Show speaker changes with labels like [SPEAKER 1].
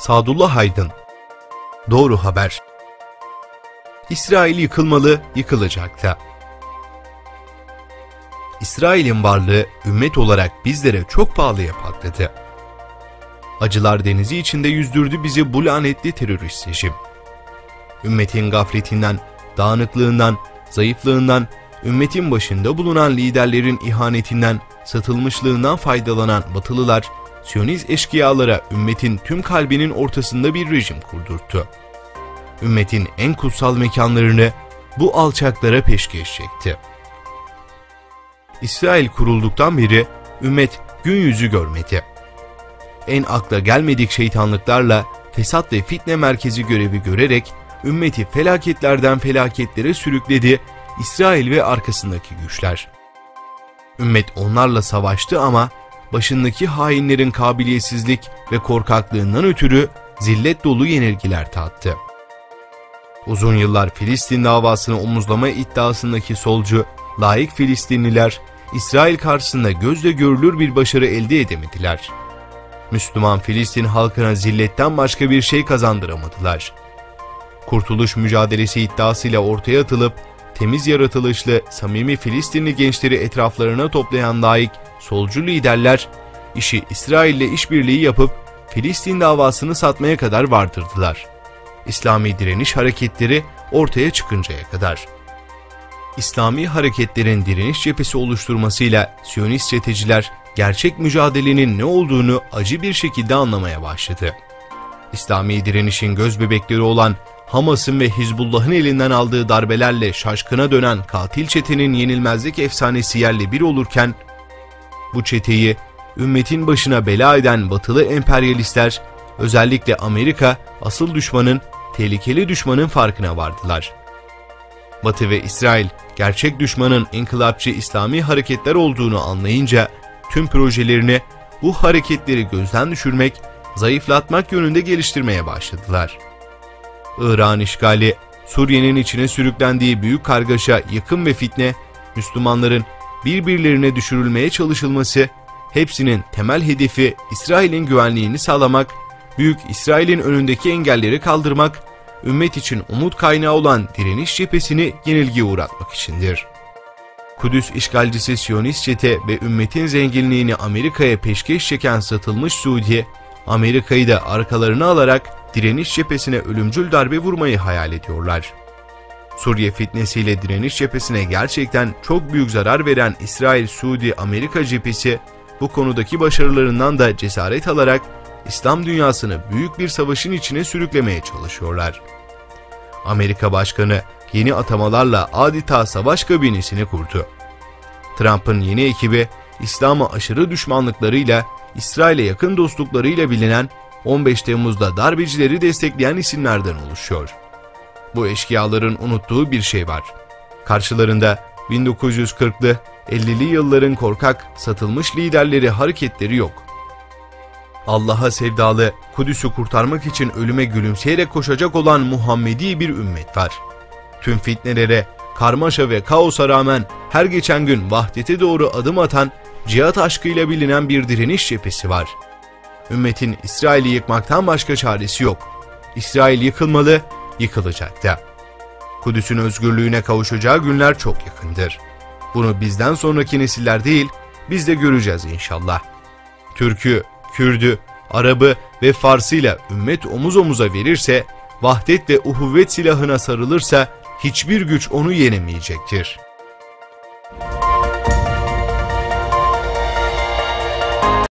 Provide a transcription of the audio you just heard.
[SPEAKER 1] Sadullah Aydın Doğru Haber İsrail yıkılmalı, yıkılacak da. İsrail'in varlığı ümmet olarak bizlere çok pahalıya patladı. Acılar denizi içinde yüzdürdü bizi bu lanetli terörist rejim. Ümmetin gafletinden, dağınıklığından, zayıflığından, ümmetin başında bulunan liderlerin ihanetinden, satılmışlığından faydalanan batılılar, Siyonist eşkıyalara ümmetin tüm kalbinin ortasında bir rejim kurdurttu. Ümmetin en kutsal mekanlarını bu alçaklara peşkeş çekti. İsrail kurulduktan beri ümmet gün yüzü görmedi. En akla gelmedik şeytanlıklarla fesat ve fitne merkezi görevi görerek ümmeti felaketlerden felaketlere sürükledi İsrail ve arkasındaki güçler. Ümmet onlarla savaştı ama başındaki hainlerin kabiliyetsizlik ve korkaklığından ötürü zillet dolu yenilgiler tattı. Uzun yıllar Filistin davasını omuzlama iddiasındaki solcu, layık Filistinliler, İsrail karşısında gözle görülür bir başarı elde edemediler. Müslüman Filistin halkına zilletten başka bir şey kazandıramadılar. Kurtuluş mücadelesi iddiasıyla ortaya atılıp, temiz yaratılışlı, samimi Filistinli gençleri etraflarına toplayan layık, solcu liderler, işi İsrail'le işbirliği yapıp Filistin davasını satmaya kadar vardırdılar. İslami direniş hareketleri ortaya çıkıncaya kadar. İslami hareketlerin direniş cephesi oluşturmasıyla Siyonist çeteciler gerçek mücadelenin ne olduğunu acı bir şekilde anlamaya başladı. İslami direnişin göz bebekleri olan Hamas'ın ve Hizbullah'ın elinden aldığı darbelerle şaşkına dönen katil çetenin yenilmezlik efsanesi yerle bir olurken, bu çeteyi ümmetin başına bela eden batılı emperyalistler, özellikle Amerika asıl düşmanın, tehlikeli düşmanın farkına vardılar. Batı ve İsrail gerçek düşmanın inkılapçı İslami hareketler olduğunu anlayınca tüm projelerini bu hareketleri gözden düşürmek, zayıflatmak yönünde geliştirmeye başladılar. İran işgali, Suriye'nin içine sürüklendiği büyük kargaşa, yıkım ve fitne, Müslümanların birbirlerine düşürülmeye çalışılması, hepsinin temel hedefi İsrail'in güvenliğini sağlamak, Büyük İsrail'in önündeki engelleri kaldırmak, ümmet için umut kaynağı olan direniş cephesini yenilgiye uğratmak içindir. Kudüs işgalcisi Siyonist çete ve ümmetin zenginliğini Amerika'ya peşkeş çeken satılmış Suudi, Amerika'yı da arkalarına alarak direniş cephesine ölümcül darbe vurmayı hayal ediyorlar. Suriye fitnesiyle direniş cephesine gerçekten çok büyük zarar veren İsrail-Suudi-Amerika cephesi bu konudaki başarılarından da cesaret alarak İslam dünyasını büyük bir savaşın içine sürüklemeye çalışıyorlar. Amerika Başkanı yeni atamalarla adeta savaş kabinesini kurdu. Trump'ın yeni ekibi İslam'a aşırı düşmanlıklarıyla, İsrail'e yakın dostluklarıyla bilinen 15 Temmuz'da darbecileri destekleyen isimlerden oluşuyor. Bu eşkıyaların unuttuğu bir şey var. Karşılarında 1940'lı, 50'li yılların korkak, satılmış liderleri hareketleri yok. Allah'a sevdalı, Kudüs'ü kurtarmak için ölüme gülümseyerek koşacak olan Muhammedi bir ümmet var. Tüm fitnelere, karmaşa ve kaosa rağmen her geçen gün vahdete doğru adım atan, cihat aşkıyla bilinen bir direniş cephesi var. Ümmetin İsrail'i yıkmaktan başka çaresi yok. İsrail yıkılmalı, yıkılacak da. Kudüs'ün özgürlüğüne kavuşacağı günler çok yakındır. Bunu bizden sonraki nesiller değil, biz de göreceğiz inşallah. Türk'ü, Kürd'ü, Arap'ı ve Fars'ıyla ümmet omuz omuza verirse, vahdet ve uhuvvet silahına sarılırsa hiçbir güç onu yenemeyecektir.''